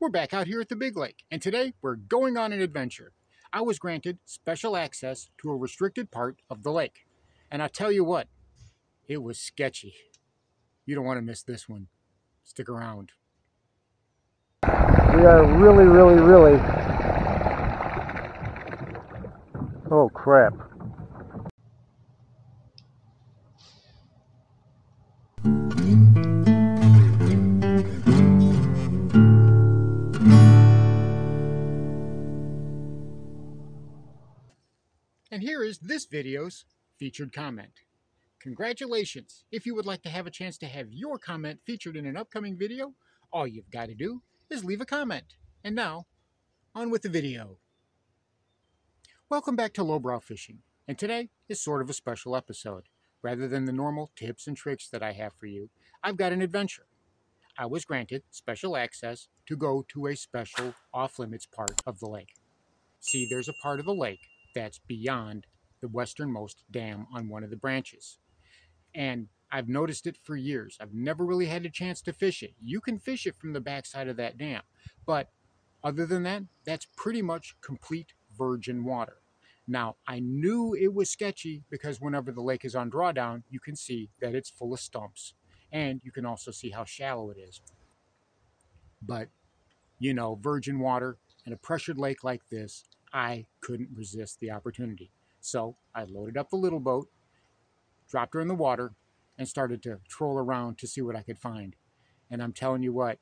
We're back out here at the Big Lake, and today we're going on an adventure. I was granted special access to a restricted part of the lake. And I tell you what, it was sketchy. You don't want to miss this one. Stick around. We are really, really, really. Oh crap. Here is this video's featured comment. Congratulations! If you would like to have a chance to have your comment featured in an upcoming video, all you've got to do is leave a comment. And now, on with the video. Welcome back to Lowbrow Fishing, and today is sort of a special episode. Rather than the normal tips and tricks that I have for you, I've got an adventure. I was granted special access to go to a special off-limits part of the lake. See, there's a part of the lake that's beyond the westernmost dam on one of the branches. And I've noticed it for years. I've never really had a chance to fish it. You can fish it from the backside of that dam, but other than that, that's pretty much complete virgin water. Now, I knew it was sketchy because whenever the lake is on drawdown, you can see that it's full of stumps. And you can also see how shallow it is. But, you know, virgin water and a pressured lake like this, I couldn't resist the opportunity. So I loaded up the little boat, dropped her in the water, and started to troll around to see what I could find. And I'm telling you what,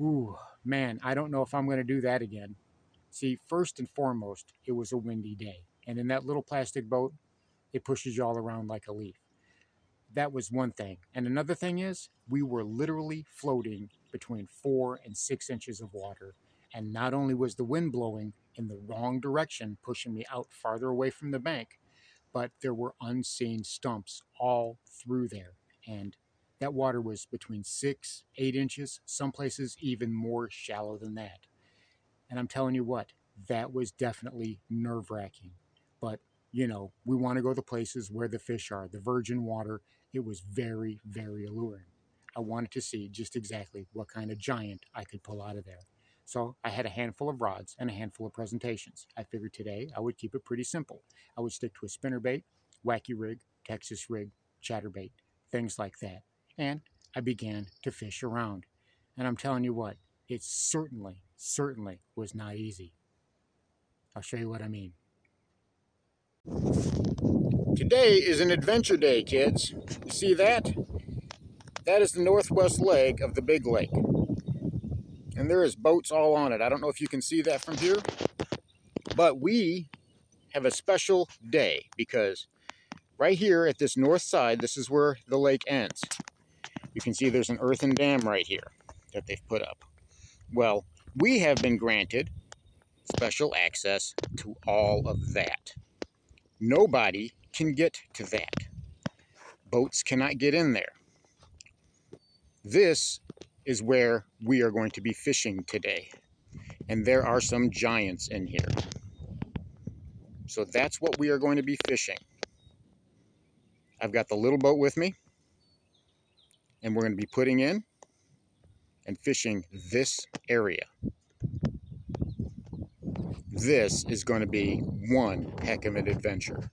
ooh, man, I don't know if I'm going to do that again. See, first and foremost, it was a windy day. And in that little plastic boat, it pushes you all around like a leaf. That was one thing. And another thing is, we were literally floating between four and six inches of water. And not only was the wind blowing, in the wrong direction, pushing me out farther away from the bank. But there were unseen stumps all through there. And that water was between six, eight inches, some places even more shallow than that. And I'm telling you what, that was definitely nerve wracking. But, you know, we want to go to places where the fish are, the virgin water. It was very, very alluring. I wanted to see just exactly what kind of giant I could pull out of there. So I had a handful of rods and a handful of presentations. I figured today I would keep it pretty simple. I would stick to a spinnerbait, wacky rig, Texas rig, chatterbait, things like that. And I began to fish around. And I'm telling you what, it certainly, certainly was not easy. I'll show you what I mean. Today is an adventure day, kids. You see that? That is the northwest leg of the big lake and there is boats all on it. I don't know if you can see that from here, but we have a special day because right here at this north side, this is where the lake ends. You can see there's an earthen dam right here that they've put up. Well, we have been granted special access to all of that. Nobody can get to that. Boats cannot get in there. This is where we are going to be fishing today. And there are some giants in here. So that's what we are going to be fishing. I've got the little boat with me. And we're going to be putting in and fishing this area. This is going to be one heck of an adventure.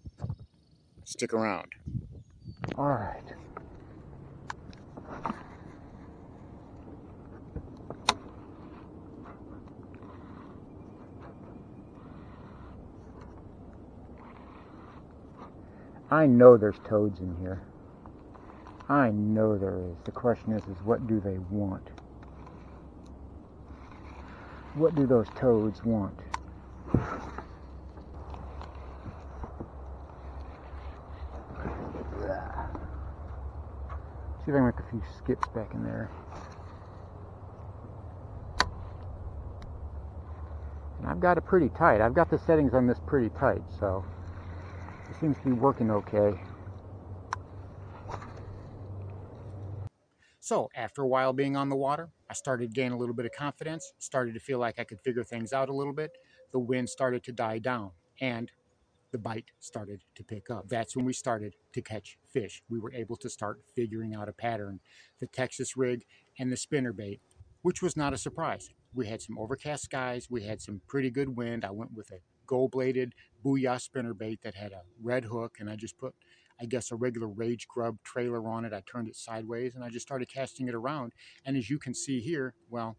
Stick around. All right. I know there's toads in here. I know there is. The question is, is what do they want? What do those toads want? See if I can make a few skips back in there. And I've got it pretty tight. I've got the settings on this pretty tight, so it seems to be working okay. So, after a while being on the water, I started to gain a little bit of confidence, started to feel like I could figure things out a little bit. The wind started to die down, and the bite started to pick up. That's when we started to catch fish. We were able to start figuring out a pattern. The Texas rig and the spinner bait, which was not a surprise. we had some overcast skies. We had some pretty good wind. I went with a gold-bladed Booyah spinner bait that had a red hook, and I just put, I guess, a regular Rage Grub trailer on it. I turned it sideways, and I just started casting it around. And as you can see here, well,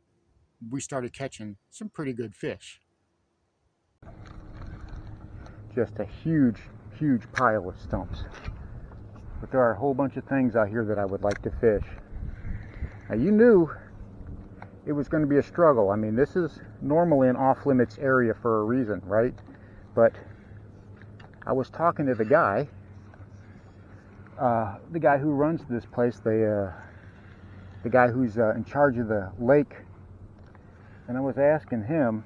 we started catching some pretty good fish. Just a huge, huge pile of stumps. But there are a whole bunch of things out here that I would like to fish. Now you knew it was going to be a struggle. I mean, this is normally an off limits area for a reason, right? But I was talking to the guy, uh, the guy who runs this place, the uh, the guy who's uh, in charge of the lake, and I was asking him.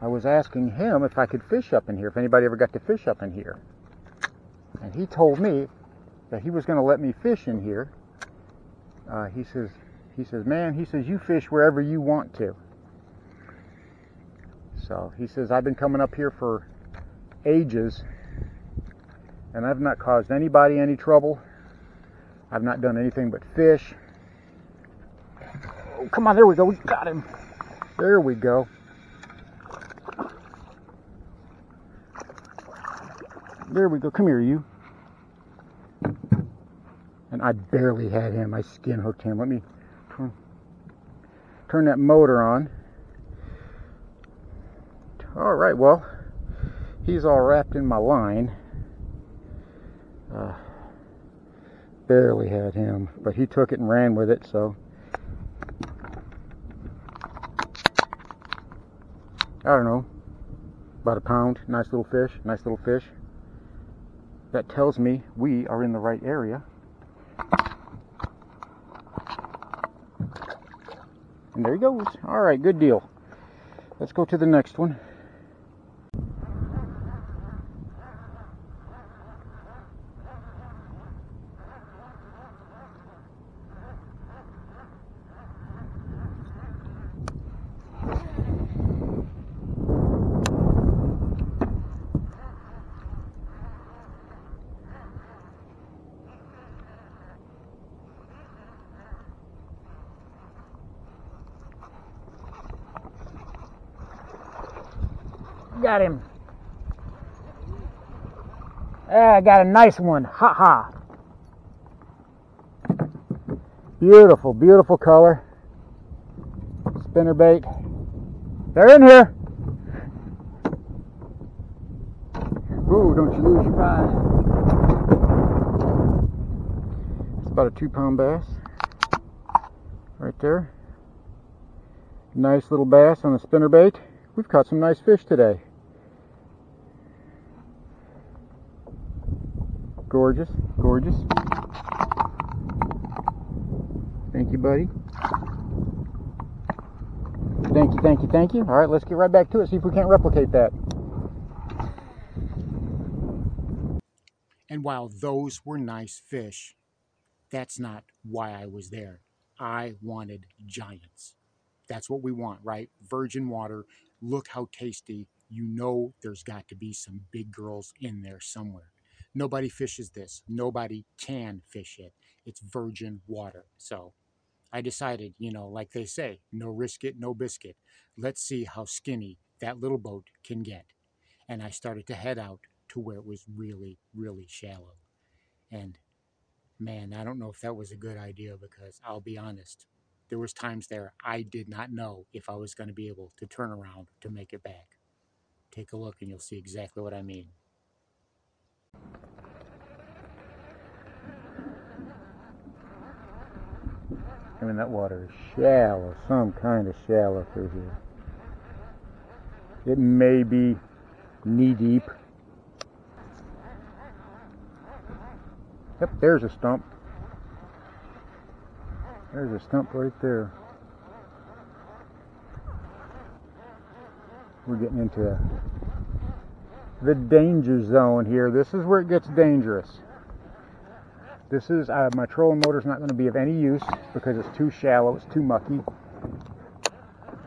I was asking him if I could fish up in here, if anybody ever got to fish up in here. And he told me that he was going to let me fish in here uh, he says, he says, man, he says, you fish wherever you want to. So he says, I've been coming up here for ages and I've not caused anybody any trouble. I've not done anything but fish. Oh, come on, there we go. We got him. There we go. There we go. Come here, you and I barely had him. I skin hooked him. Let me turn, turn that motor on. All right, well, he's all wrapped in my line. Uh, barely had him, but he took it and ran with it, so. I don't know, about a pound. Nice little fish, nice little fish. That tells me we are in the right area. And there he goes. All right, good deal. Let's go to the next one. Got him. Yeah, I got a nice one. Ha ha. Beautiful, beautiful color. Spinner bait. They're in here. Ooh, don't you lose your prize. It's about a two pound bass. Right there. Nice little bass on a spinner bait. We've caught some nice fish today. Gorgeous, gorgeous. Thank you, buddy. Thank you, thank you, thank you. All right, let's get right back to it, see if we can't replicate that. And while those were nice fish, that's not why I was there. I wanted giants. That's what we want, right? Virgin water. Look how tasty. You know there's got to be some big girls in there somewhere. Nobody fishes this. Nobody can fish it. It's virgin water. So I decided, you know, like they say, no risk it, no biscuit. Let's see how skinny that little boat can get. And I started to head out to where it was really, really shallow. And man, I don't know if that was a good idea because I'll be honest, there was times there I did not know if I was going to be able to turn around to make it back. Take a look and you'll see exactly what I mean. I mean, that water is shallow, some kind of shallow through here. It may be knee deep. Yep, there's a stump. There's a stump right there. We're getting into the danger zone here. This is where it gets dangerous. This is, uh, my trolling motor is not going to be of any use because it's too shallow, it's too mucky.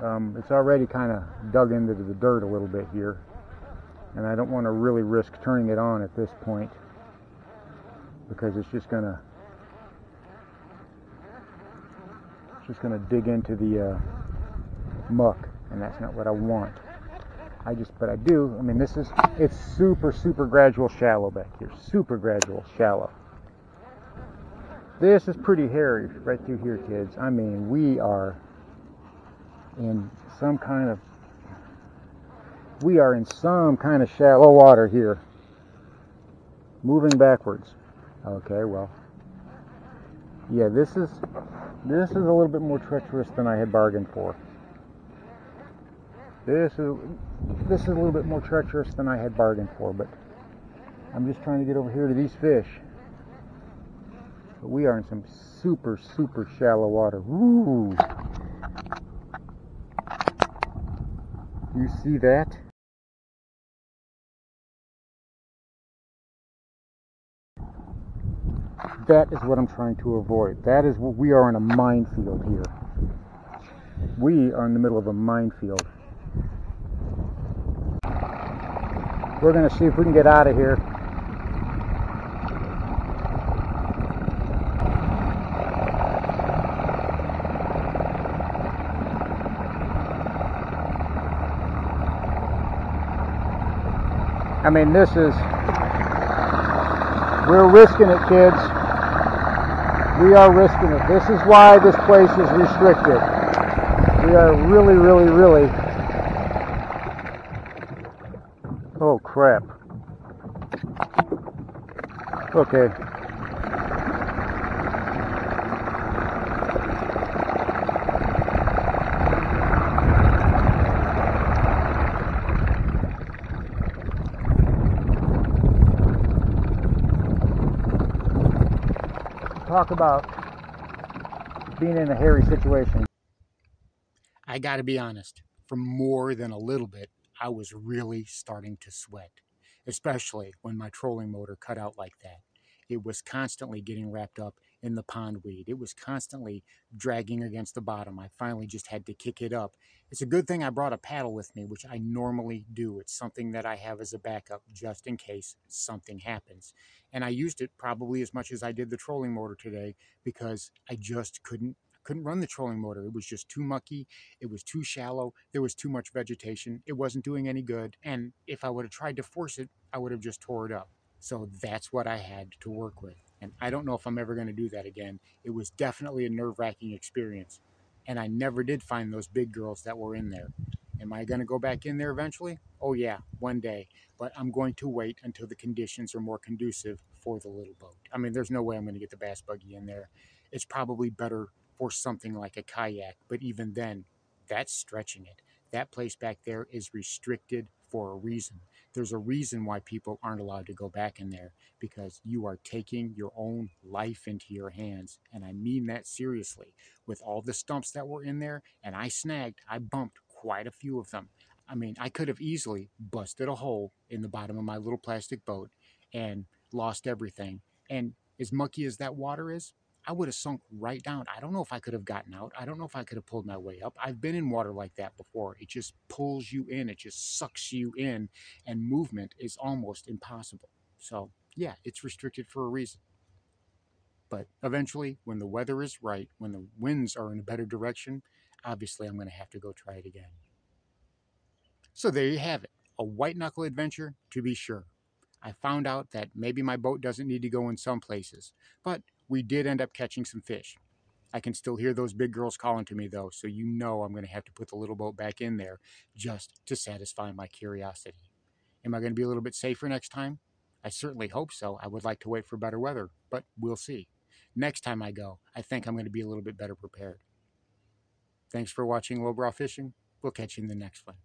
Um, it's already kind of dug into the dirt a little bit here. And I don't want to really risk turning it on at this point because it's just going to just going to dig into the uh, muck, and that's not what I want. I just, but I do. I mean, this is, it's super, super gradual shallow back here. Super gradual shallow. This is pretty hairy right through here, kids. I mean, we are in some kind of, we are in some kind of shallow water here. Moving backwards. Okay, well, yeah, this is, this is a little bit more treacherous than I had bargained for. This is this is a little bit more treacherous than I had bargained for, but I'm just trying to get over here to these fish. But we are in some super, super shallow water. Ooh. You see that? That is what I'm trying to avoid. That is what we are in a minefield here. We are in the middle of a minefield. We're going to see if we can get out of here. I mean, this is, we're risking it, kids. We are risking it. This is why this place is restricted. We are really, really, really Oh crap. Okay. Talk about being in a hairy situation. I got to be honest, for more than a little bit, I was really starting to sweat, especially when my trolling motor cut out like that. It was constantly getting wrapped up in the pondweed. It was constantly dragging against the bottom. I finally just had to kick it up. It's a good thing I brought a paddle with me, which I normally do. It's something that I have as a backup just in case something happens. And I used it probably as much as I did the trolling motor today because I just couldn't couldn't run the trolling motor. It was just too mucky. It was too shallow. There was too much vegetation. It wasn't doing any good. And if I would have tried to force it, I would have just tore it up. So that's what I had to work with. And I don't know if I'm ever going to do that again. It was definitely a nerve wracking experience. And I never did find those big girls that were in there. Am I going to go back in there eventually? Oh, yeah, one day. But I'm going to wait until the conditions are more conducive for the little boat. I mean, there's no way I'm going to get the bass buggy in there. It's probably better for something like a kayak. But even then, that's stretching it. That place back there is restricted for a reason. There's a reason why people aren't allowed to go back in there because you are taking your own life into your hands. And I mean that seriously. With all the stumps that were in there, and I snagged, I bumped quite a few of them. I mean, I could have easily busted a hole in the bottom of my little plastic boat and lost everything. And as mucky as that water is, I would have sunk right down. I don't know if I could have gotten out. I don't know if I could have pulled my way up. I've been in water like that before. It just pulls you in, it just sucks you in, and movement is almost impossible. So, yeah, it's restricted for a reason. But eventually, when the weather is right, when the winds are in a better direction, obviously I'm going to have to go try it again. So, there you have it a white knuckle adventure to be sure. I found out that maybe my boat doesn't need to go in some places, but we did end up catching some fish. I can still hear those big girls calling to me though, so you know I'm going to have to put the little boat back in there just to satisfy my curiosity. Am I going to be a little bit safer next time? I certainly hope so. I would like to wait for better weather, but we'll see. Next time I go, I think I'm going to be a little bit better prepared. Thanks for watching Lowbrow Fishing. We'll catch you in the next one.